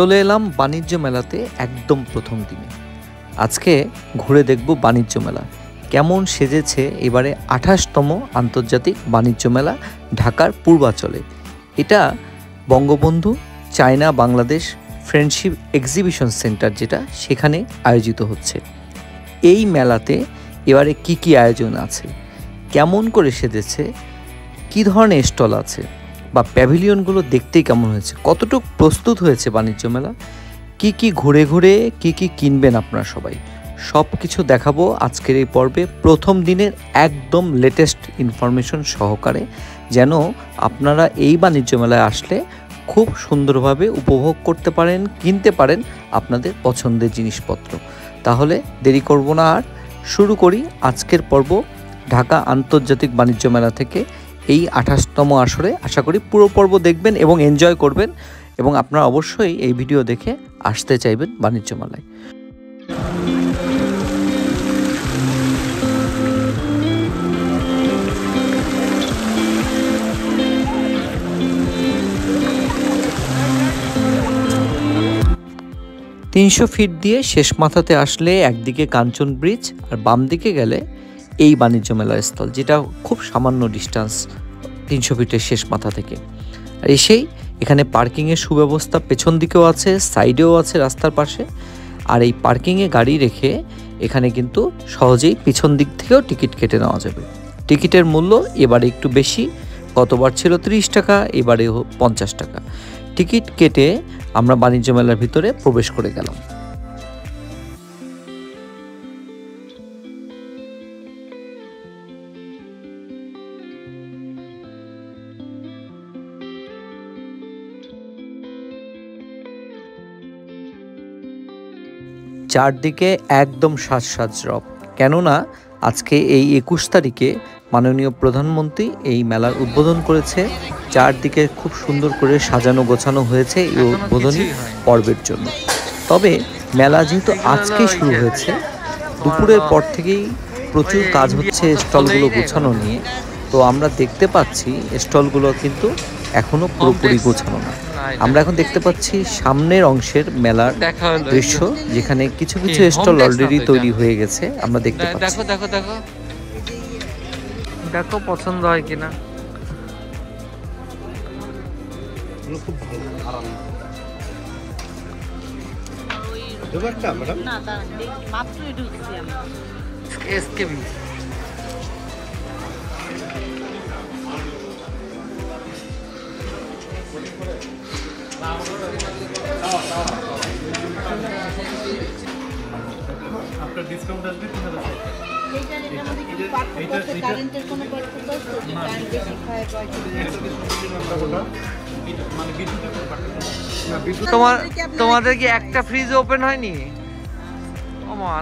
চলে এলাম বাণিজ্য মেলাতে একদম প্রথম দিনে। আজকে ঘুরে দেখব বাণিজ্য মেলা। কেমন সেজেছে এবারে আঠাশতম আন্তর্জাতিক বাণিজ্য মেলা ঢাকার পূর্বাচলে। এটা Bangabandhu, China, Bangladesh friendship exhibition centre যেটা সেখানে আয়োজিত হচ্ছে। এই মেলাতে এবারে কি কি আয়োজন আছে? কেমন করে সেজেছে? কি ধরনের স্টল আছে? বা প্যাভিলিয়নগুলো দেখতেই কেমন হয়েছে? কতটুকু প্রস্তুত হয়েছে বাণিজ্য মেলা? কি কি ঘুরে ঘুরে, কি কি কিনবেন আপনারা সবাই? সব কিছু দেখাবো আজকের এই পর্বে। প্রথম দিনের একদম লেটেস্ট ইনফরমেশন সহকারে, যেন আপনারা এই বাণিজ্য মেলায় আসলে খুব সুন্দরভাবে উপভোগ করতে পারেন, কিনতে পারেন আপনাদের পছন্দের জিনিসপত্র। তাহলে দেরি করব না আর। শুরু করি আজকের পর্ব ঢাকা আন্তর্জাতিক বাণিজ্য মেলা থেকে। এই আঠাশতম আসরে আশা করি পুরো পর্ব দেখবেন এবং এনজয় করবেন এবং আপনারা অবশ্যই এই ভিডিও দেখে আসতে চাইবেন বাণিজ্য মেলায়। তিনশো ফিট দিয়ে শেষ মাথাতে আসলে একদিকে কাঞ্চন ব্রিজ আর বাম দিকে গেলে এই বাণিজ্য মেলার স্থল, যেটা খুব সামান্য ডিস্টেন্স তিনশো ফিটের শেষ মাথা থেকে। আর এসেই এখানে পার্কিংয়ের সুব্যবস্থা পেছন দিকেও আছে সাইডেও আছে রাস্তার পাশে। আর এই পার্কিংয়ে গাড়ি রেখে এখানে কিন্তু সহজেই পিছন দিক থেকেও টিকিট কেটে নেওয়া যাবে। টিকিটের মূল্য এবারে একটু বেশি, গতবার ছিল ত্রিশ টাকা এবারে পঞ্চাশ টাকা। টিকিট কেটে আমরা বাণিজ্য মেলার ভিতরে প্রবেশ করে গেলাম। চারদিকে একদম সাজ সাজ রব। কেননা আজকে এই একুশ তারিখে মাননীয় প্রধানমন্ত্রী এই মেলার উদ্বোধন করেছে। চারদিকে খুব সুন্দর করে সাজানো গোছানো হয়েছে এই উদ্বোধনী পর্বের জন্য। তবে মেলা যেহেতু আজকেই শুরু হয়েছে দুপুরের পর থেকেই প্রচুর কাজ হচ্ছে স্টলগুলো গোছানো নিয়ে। তো আমরা দেখতে পাচ্ছি স্টলগুলো কিন্তু এখনও পুরোপুরি গোছানো না। আমরা এখন দেখতে পাচ্ছি সামনের অংশের মেলার দৃশ্য যেখানে কিছু কিছু স্টল অলরেডি তৈরি হয়ে গেছে আমরা দেখতে পাচ্ছি। দেখো দেখো দেখো। দেখো পছন্দ হয় কিনা। না দাঁড়ান দেখি, মাত্রই ঢুকছি আমি। এসকেবি আপনার ডিসকাউন্ট আসবে তিন হাজার? মানে তোমাদের কি কি একটা ফ্রিজ ওপেন হয়নি?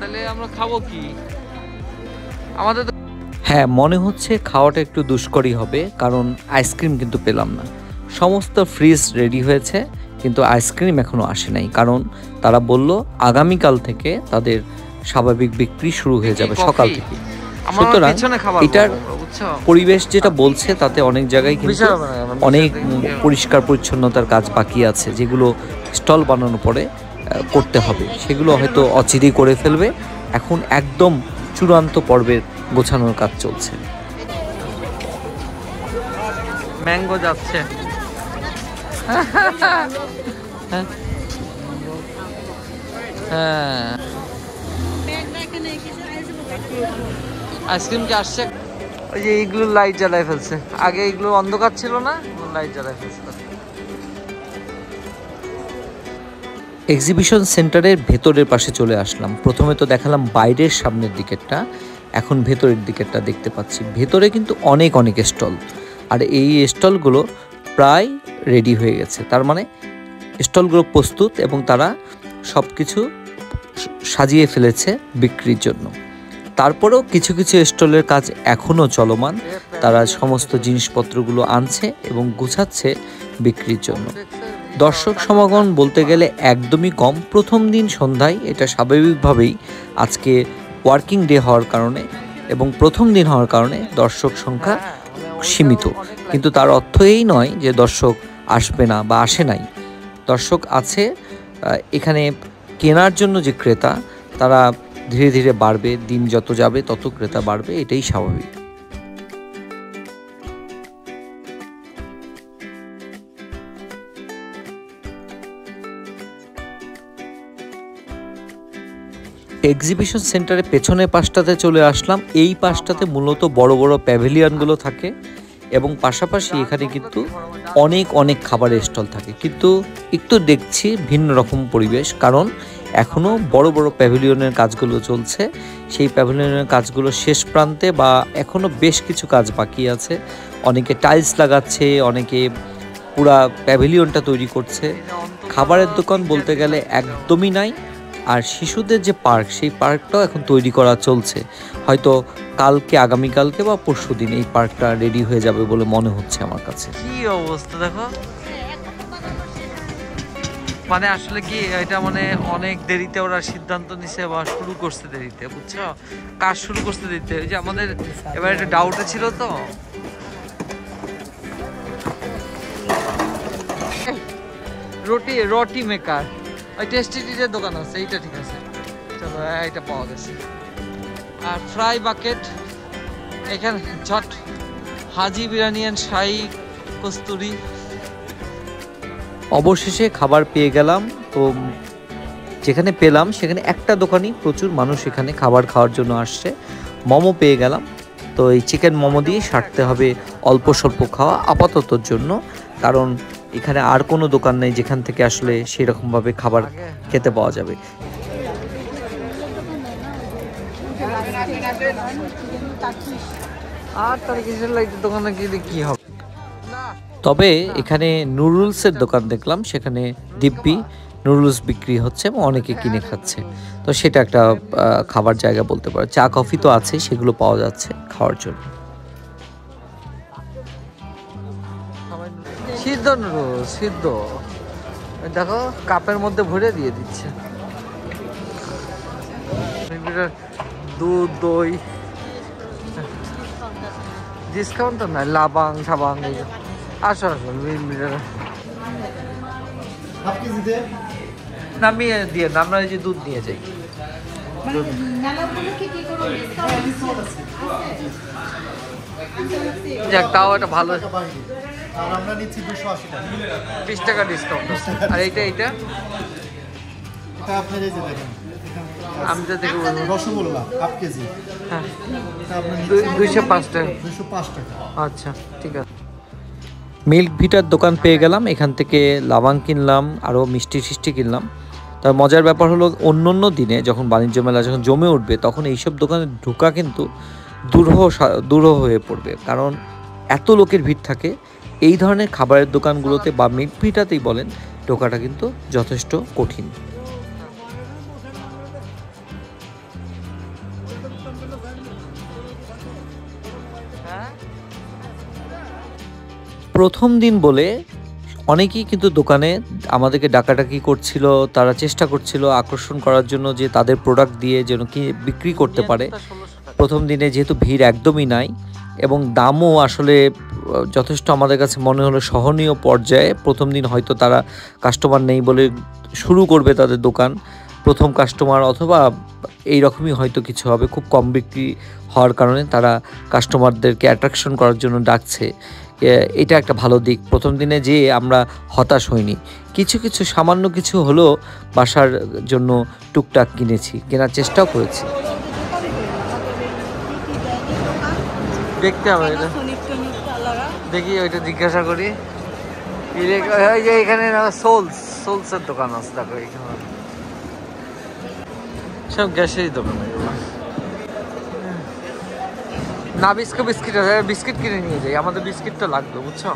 তাহলে আমরা খাব কি? আমাদের হ্যাঁ মনে হচ্ছে খাওয়াটা একটু দুষ্করই হবে কারণ আইসক্রিম কিন্তু পেলাম না। সমস্ত ফ্রিজ রেডি হয়েছে কিন্তু আইসক্রিম এখনও আসে নাই। কারণ তারা বলল আগামীকাল থেকে তাদের স্বাভাবিক বিক্রি শুরু হয়ে যাবে সকাল থেকে। সুতরাং এটার পরিবেশ যেটা বলছে তাতে অনেক জায়গায় কিন্তু অনেক পরিষ্কার পরিচ্ছন্নতার কাজ বাকি আছে যেগুলো স্টল বানানো পরে করতে হবে। সেগুলো হয়তো অচিরেই করে ফেলবে। এখন একদম চূড়ান্ত পর্বের গোছানোর কাজ চলছে। ম্যাঙ্গো যাচ্ছে। হ্যাঁ। আইসক্রিম কি আসছে? ওই যে এইগুলো লাইট জ্বালায় ফেলছে। আগে এগুলো অন্ধকার ছিল না লাইট জ্বালায় ফেলছে। এক্সিবিশন সেন্টারের ভেতরের পাশে চলে আসলাম। প্রথমে তো দেখালাম বাইরের সামনের দিকেরটা এখন ভেতরের দিকেরটা দেখতে পাচ্ছি। ভেতরে কিন্তু অনেক অনেক স্টল। আর এই স্টলগুলো প্রায় রেডি হয়ে গেছে। তার মানে স্টলগুলো প্রস্তুত এবং তারা সব কিছু সাজিয়ে ফেলেছে বিক্রির জন্য। তারপরেও কিছু কিছু স্টলের কাজ এখনও চলমান। তারা সমস্ত জিনিসপত্রগুলো আনছে এবং গুছাচ্ছে বিক্রির জন্য। দর্শক সমাগম বলতে গেলে একদমই কম। প্রথম দিন সন্ধ্যায় এটা স্বাভাবিকভাবেই আজকে ওয়ার্কিং ডে হওয়ার কারণে এবং প্রথম দিন হওয়ার কারণে দর্শক সংখ্যা সীমিত। কিন্তু তার অর্থ এই নয় যে দর্শক আসবে না বা আসে নাই। দর্শক আছে এখানে কেনার জন্য যে ক্রেতা, তারা ধীরে ধীরে বাড়বে, দিন যত যাবে তত ক্রেতা বাড়বে, এটাই স্বাভাবিক। এক্সিবিশন সেন্টারের পেছনে পাশটাতে চলে আসলাম। এই পাশটাতে মূলত বড় বড় প্যাভিলিয়নগুলো থাকে। এবং পাশাপাশি এখানে কিন্তু অনেক অনেক খাবারের স্টল থাকে। কিন্তু একটু দেখছি ভিন্ন রকম পরিবেশ, কারণ এখনও বড় বড় প্যাভিলিয়নের কাজগুলো চলছে। সেই প্যাভিলিয়নের কাজগুলো শেষ প্রান্তে বা এখনও বেশ কিছু কাজ বাকি আছে। অনেকে টাইলস লাগাচ্ছে, অনেকে পুরা প্যাভিলিয়নটা তৈরি করছে। খাবারের দোকান বলতে গেলে একদমই নাই। আর শিশুদের যে পার্ক, সেই পার্কটাও এখন তৈরি করা চলছে। হয়তো কালকে, আগামীকালকে বা পরশু দিন এই পার্কটা রেডি হয়ে যাবে বলে মনে হচ্ছে আমার কাছে। কি অবস্থা দেখো? মানে আসলে কি, এটা মানে অনেক দেরিতে ওরা সিদ্ধান্ত নিছে বা শুরু করতে দেরিতে, বুঝছ? কাজ শুরু করতে দেরিতে। যে আমাদের এবার একটা ডাউটে ছিল তো। রুটি রুটি মেকার ওই টেস্টিটির দোকান আছে, এইটা ঠিক আছে। চলো এইটা পাওয়া গেছে। আর ফ্রাই বাকেট এখানে ঝট হাজি বিরিয়ানি অ্যান্ড শাহি কস্তুরি। অবশেষে খাবার পেয়ে গেলাম তো যেখানে পেলাম সেখানে একটা দোকানই প্রচুর মানুষ এখানে খাবার খাওয়ার জন্য আসছে। মোমো পেয়ে গেলাম তো এই চিকেন মোমো দিয়ে সারতে হবে অল্প স্বল্প খাওয়া আপাততর জন্য কারণ এখানে আর কোনো দোকান নেই যেখান থেকে আসলে সেরকমভাবে খাবার খেতে পাওয়া যাবে। আর দোকানে গেলে কি হবে? তবে এখানে নুডলসের দোকান দেখলাম, সেখানে দিব্যি নুডলস বিক্রি হচ্ছে এবং অনেকে কিনে খাচ্ছে। তো সেটা একটা খাবার জায়গা বলতে পারো। চা, কফি তো আছে, সেগুলো পাওয়া যাচ্ছে খাওয়ার জন্য। সিদ্ধ নুডল সিদ্ধ। দেখো, কাপের মধ্যে ভরে দিয়ে দিচ্ছে। দুধ দই। ডিসকাউন্ট তো নাই লাবাং সাবাং আসো আসো নামিয়ে দিয়ে আমরা এই যে দুধ নিয়ে যাই। মানে ডিসকাউন্ট আছে? যাক তাও একটা ভালো আর আমরা নিচ্ছি দুশো টাকা। বিশ টাকা ডিসকাউন্ট আর এইটা এইটা? আপনার এই যে দেখেন। আমি তো দেখে বলব। Rasgulla half kg. হ্যাঁ। এটা আপনার দুই- দুইশো পাঁচ টাকা। দুশো পাঁচ টাকা। আচ্ছা ঠিক আছে। মিল্ক ভিটার দোকান পেয়ে গেলাম এখান থেকে লাবাং কিনলাম আরও মিষ্টি সিষ্টি কিনলাম। তার মজার ব্যাপার হলো অন্য অন্য দিনে যখন বাণিজ্য মেলা যখন জমে উঠবে তখন এইসব দোকানে ঢোকা কিন্তু দুরূহ দুরূহ হয়ে পড়বে। কারণ এত লোকের ভিড় থাকে এই ধরনের খাবারের দোকানগুলোতে বা মিল্ক ভিটাতেই বলেন ঢোকাটা কিন্তু যথেষ্ট কঠিন। প্রথম দিন বলে অনেকেই কিন্তু দোকানে আমাদেরকে ডাকাডাকি করছিল তারা চেষ্টা করছিল আকর্ষণ করার জন্য যে তাদের প্রোডাক্ট দিয়ে যেন কি বিক্রি করতে পারে। প্রথম দিনে যেহেতু ভিড় একদমই নাই এবং দামও আসলে যথেষ্ট আমাদের কাছে মনে হলো সহনীয় পর্যায়ে। প্রথম দিন হয়তো তারা কাস্টমার নেই বলে শুরু করবে তাদের দোকান প্রথম কাস্টমার অথবা এই রকমই হয়তো কিছু হবে খুব কম বিক্রি হওয়ার কারণে তারা কাস্টমারদেরকে অ্যাট্রাকশন করার জন্য ডাকছে। এটা একটা ভালো দিক। প্রথম দিনে যে আমরা হতাশ হইনি। কিছু কিছু, সামান্য কিছু হলেও বাসার জন্য টুকটাক কিনেছি, কেনার চেষ্টাও করেছি। দেখতে হবে এটা। দেখি, ওইটা জিজ্ঞাসা করি। যে এখানে সোলস সোলসের দোকান আছে, দেখো, এখানে। সব গ্যাসেরই দোকান। না, বিস্কুট, বিস্কিট আছে বিস্কিট কিনে নিয়ে যাই। আমাদের বিস্কিট তো লাগবে, বুঝছ?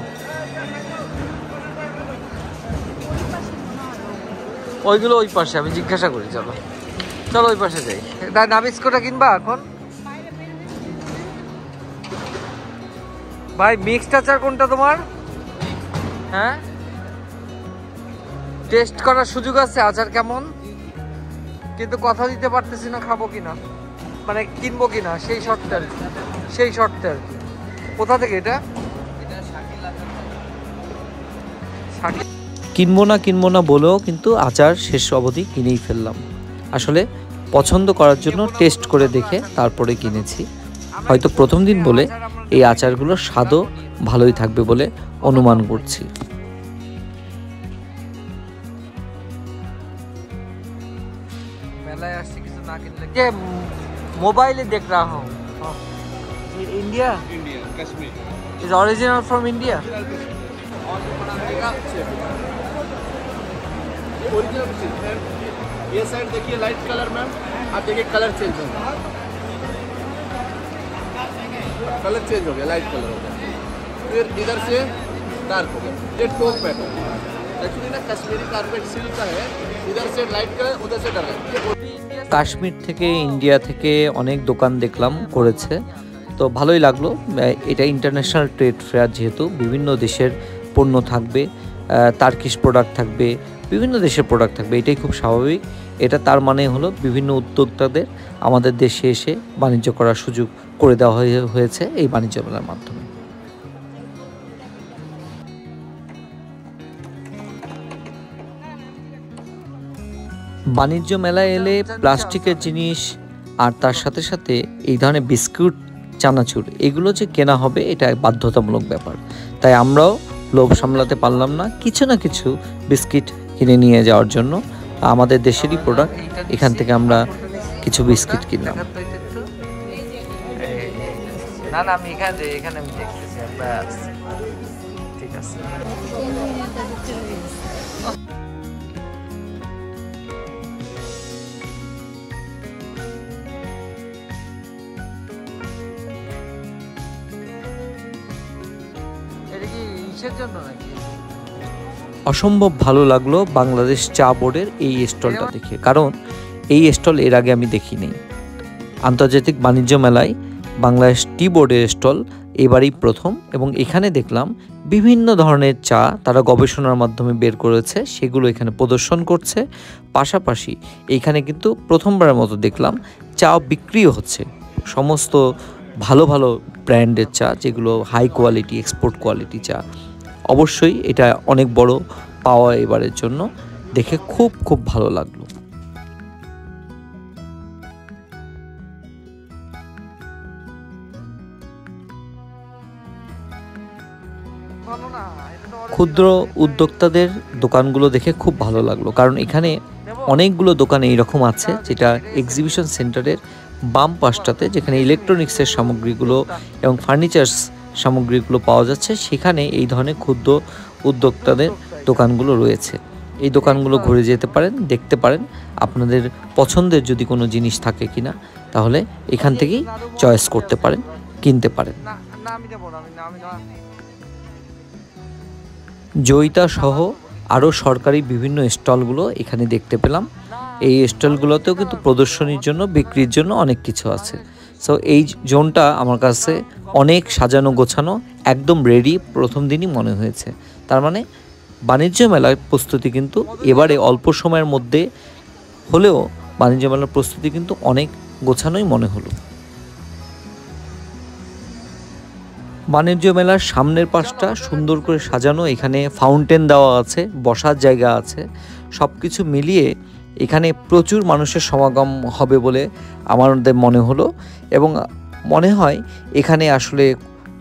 ওইগুলো ওই পাশে, আমি জিজ্ঞাসা করি, চলো। চলো ওই পাশে যাই। না- না, বিস্কুটটা কিনবা এখন? ভাই মিক্সড আচার কোনটা তোমার? হ্যাঁ? টেস্ট করার সুযোগ আছে, আচার কেমন? কিন্তু কথা দিতে পারতেছি না, খাব কিনা? মানে কিনবো কিনা সেই কি। সেই কি। কোথা থেকে এটা? কিনবো না কিনবো না বলেও কিন্তু আচার শেষ অবধি কিনেই ফেললাম। আসলে পছন্দ করার জন্য টেস্ট করে দেখে তারপরে কিনেছি। হয়তো প্রথম দিন বলে এই আচারগুলোর স্বাদও ভালোই থাকবে বলে অনুমান করছি। মেলায় আসছি কিছু না কিনলে मोबाइल ही देख रहा हूँ। India? India Kashmir. Is original from India ये साइड देखिए लाइट कलर मैम आप देखिए कलर चेंज हो गया। कलर चेंज हो गया लाइट कलर हो गया। फिर इधर से डार्क हो गया। ये टोप पैटर्न एक्चुअली ना कश्मीरी कारपेट सिल्क का है। इधर से लाइट कलर उधर से डर है। কাশ্মীর থেকে ইন্ডিয়া থেকে অনেক দোকান দেখলাম করেছে। তো ভালোই লাগল। এটা ইন্টারন্যাশনাল ট্রেড ফেয়ার যেহেতু, বিভিন্ন দেশের পণ্য থাকবে তার্কিশ প্রোডাক্ট থাকবে, বিভিন্ন দেশের প্রোডাক্ট থাকবে, এটাই খুব স্বাভাবিক। এটা তার মানে হলো বিভিন্ন উদ্যোক্তাদের আমাদের দেশে এসে বাণিজ্য করার সুযোগ করে দেওয়া হয়ে- হয়েছে এই বাণিজ্য মেলার মাধ্যমে। বাণিজ্য মেলায় এলে প্লাস্টিকের জিনিস আর তার সাথে সাথে এই ধরনের বিস্কুট, চানাচুর, এগুলো যে কেনা হবে এটা বাধ্যতামূলক ব্যাপার। তাই আমরাও লোভ সামলাতে পারলাম না কিছু না কিছু বিস্কিট কিনে নিয়ে যাওয়ার জন্য। আমাদের দেশেরই প্রোডাক্ট এখান থেকে আমরা কিছু বিস্কিট কিনলাম। ঠিক আছে। এটা জন্য নাকি? অসম্ভব ভালো লাগল বাংলাদেশ চা বোর্ডের এই স্টলটা দেখে। কারণ এই স্টল এর আগে আমি দেখিনি। আন্তর্জাতিক বাণিজ্য মেলায় বাংলাদেশ টি বোর্ডের স্টল এবারই প্রথম এবং এখানে দেখলাম বিভিন্ন ধরনের চা তারা গবেষণার মাধ্যমে বের করেছে সেগুলো এখানে প্রদর্শন করছে। পাশাপাশি এখানে কিন্তু প্রথমবারের মতো দেখলাম চা বিক্রিও হচ্ছে। সমস্ত ভালো ভালো ব্র্যান্ডের চা যেগুলো হাই কোয়ালিটি এক্সপোর্ট কোয়ালিটি চা। অবশ্যই এটা অনেক বড় পাওয়া এবারের জন্য। দেখে খুব খুব ভালো লাগল। ক্ষুদ্র উদ্যোক্তাদের দোকানগুলো দেখে খুব ভালো লাগল। কারণ এখানে অনেকগুলো দোকান এইরকম আছে, যেটা এক্সিবিশন সেন্টারের বাম পাশটাতে, যেখানে ইলেকট্রনিক্সের সামগ্রীগুলো এবং ফার্নিচার্স সামগ্রীগুলো পাওয়া যাচ্ছে। সেখানে এই ধরনের ক্ষুদ্র উদ্যোক্তাদের দোকানগুলো রয়েছে। এই দোকানগুলো ঘুরে যেতে পারেন, দেখতে পারেন আপনাদের পছন্দের যদি কোনো জিনিস থাকে কিনা, তাহলে এখান থেকেই চয়েস করতে পারেন, কিনতে পারেন। জয়িতা সহ আরও সরকারি বিভিন্ন স্টলগুলো এখানে দেখতে পেলাম। এই স্টলগুলোতেও কিন্তু প্রদর্শনীর জন্য, বিক্রির জন্য অনেক কিছু আছে। সো এই জোনটা আমার কাছে অনেক সাজানো গোছানো একদম রেডি প্রথম দিনই মনে হয়েছে। তার মানে বাণিজ্য মেলার প্রস্তুতি কিন্তু এবারে অল্প সময়ের মধ্যে হলেও বাণিজ্য মেলার প্রস্তুতি কিন্তু অনেক গোছানোই মনে হলো। বাণিজ্য মেলার সামনের পাশটা সুন্দর করে সাজানো, এখানে ফাউন্টেন দেওয়া আছে, বসার জায়গা আছে। সব কিছু মিলিয়ে এখানে প্রচুর মানুষের সমাগম হবে বলে আমাদের মনে হলো এবং মনে হয় এখানে আসলে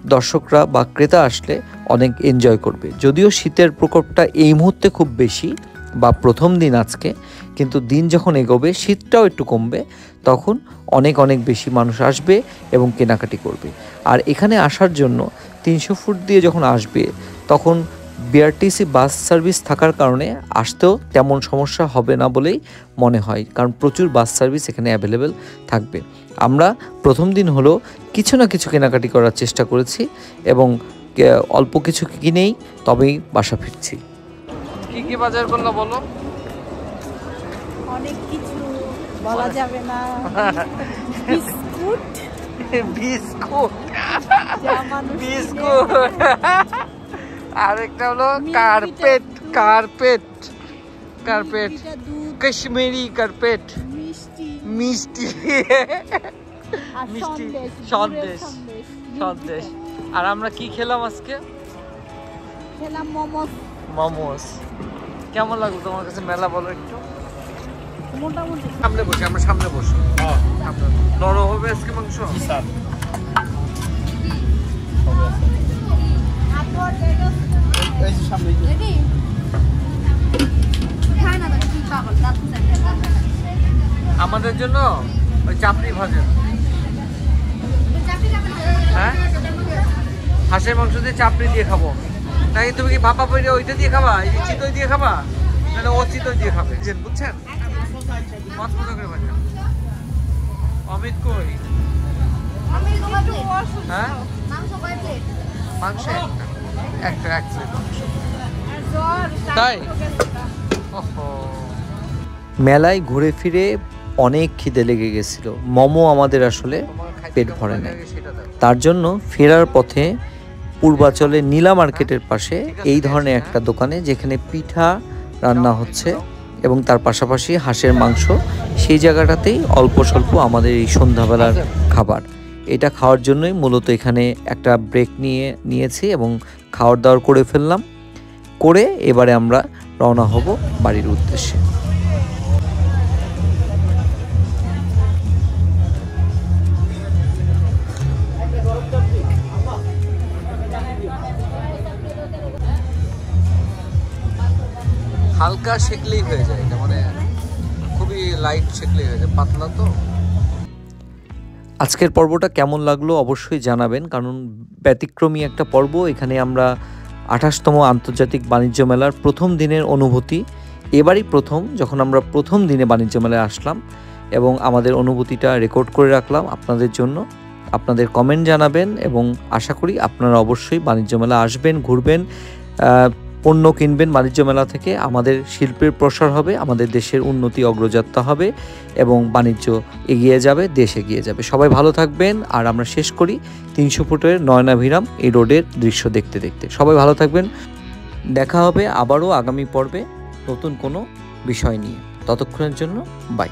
দর্শকরা বা ক্রেতা আসলে অনেক এনজয় করবে। যদিও শীতের প্রকোপটা এই মুহূর্তে খুব বেশি বা প্রথম দিন আজকে, কিন্তু দিন যখন এগোবে, শীতটাও একটু কমবে, তখন অনেক অনেক বেশি মানুষ আসবে এবং কেনাকাটি করবে। আর এখানে আসার জন্য তিনশো ফুট দিয়ে যখন আসবে, তখন বিআরটিসি বাস সার্ভিস থাকার কারণে আসতেও তেমন সমস্যা হবে না বলেই মনে হয় কারণ প্রচুর বাস সার্ভিস এখানে অ্যাভেলেবেল থাকবে। আমরা প্রথম দিন হলো কিছু না কিছু কেনাকাটি করার চেষ্টা করেছি এবং অল্প কিছু কিনেই তবেই বাসা ফিরছি। কি কি বাজার করল বলো? অনেক কিছু বলা যাবে না। বিস্কুট। বিস্কুট। বিস্কুট। আরেকটা হলো carpet carpet carpet Kashmiri carpet মিষ্টি। মিষ্টি। আর সন্দেশ সন্দেশ, আর আমরা কি খেলাম আজকে? খেলাম মোমোস। মোমোস। কেমন লাগল তোমার কাছে মেলা বলো একটু? মোটামুটি। সামনে বসে আমরা সামনে বসি। হ্যাঁ। নরম হবে আজকে মাংস? স্যার। এই যে সামনে আমাদের জন্য ওই চাপড়ি ভাজেন হ্যাঁ? হাঁসের মাংস দিয়ে চাপড়ি দিয়ে খাব। নাকি তুমি কি ভাপা পড়ে ওইটা দিয়ে খাবা? এই যে চিতই দিয়ে খাবা? নাহলে ও চিতই দিয়ে খাবে। বুঝছেন? বুঝছেন? পাঁচ মতো করে ভাজা। অমিত কই? হ্যাঁ? মাংস একটা তাই? মেলায় ঘুরে ফিরে অনেক খিদে লেগে গেছিল। মোমো আমাদের আসলে পেট ভরে দাও তার জন্য ফেরার পথে পূর্বাচলে নীলা মার্কেটের পাশে এই ধরনের একটা দোকানে যেখানে পিঠা রান্না হচ্ছে এবং তার পাশাপাশি হাঁসের মাংস সেই জায়গাটাতেই অল্প স্বল্প আমাদের এই সন্ধ্যাবেলার খাবার। এটা খাওয়ার জন্যই মূলত এখানে একটা ব্রেক নিয়ে নিয়েছি এবং খাওয়ার দাওয়ার করে ফেললাম। করে এবারে আমরা রওনা হব বাড়ির উদ্দেশ্যে। হালকা শেখলেই হয়ে যায় মানে খুবই লাইট শেখলেই হয়ে যায়, পাতলা তো। আজকের পর্বটা কেমন লাগল অবশ্যই জানাবেন, কারণ ব্যতিক্রমী একটা পর্ব। এখানে আমরা আঠাশতম আন্তর্জাতিক বাণিজ্য মেলার প্রথম দিনের অনুভূতি, এবারই প্রথম যখন আমরা প্রথম দিনে বাণিজ্য মেলায় আসলাম এবং আমাদের অনুভূতিটা রেকর্ড করে রাখলাম আপনাদের জন্য। আপনাদের কমেন্ট জানাবেন এবং আশা করি আপনারা অবশ্যই বাণিজ্য মেলা আসবেন, ঘুরবেন। পণ্য কিনবেন বাণিজ্য মেলা থেকে, আমাদের শিল্পের প্রসার হবে, আমাদের দেশের উন্নতি অগ্রযাত্রা হবে এবং বাণিজ্য এগিয়ে যাবে, দেশ এগিয়ে যাবে। সবাই ভালো থাকবেন, আর আমরা শেষ করি তিনশো ফুটের নয়নাভিরাম এই রোডের দৃশ্য দেখতে দেখতে। সবাই ভালো থাকবেন, দেখা হবে আবারও আগামী পর্বে নতুন কোনো বিষয় নিয়ে। ততক্ষণের জন্য বাই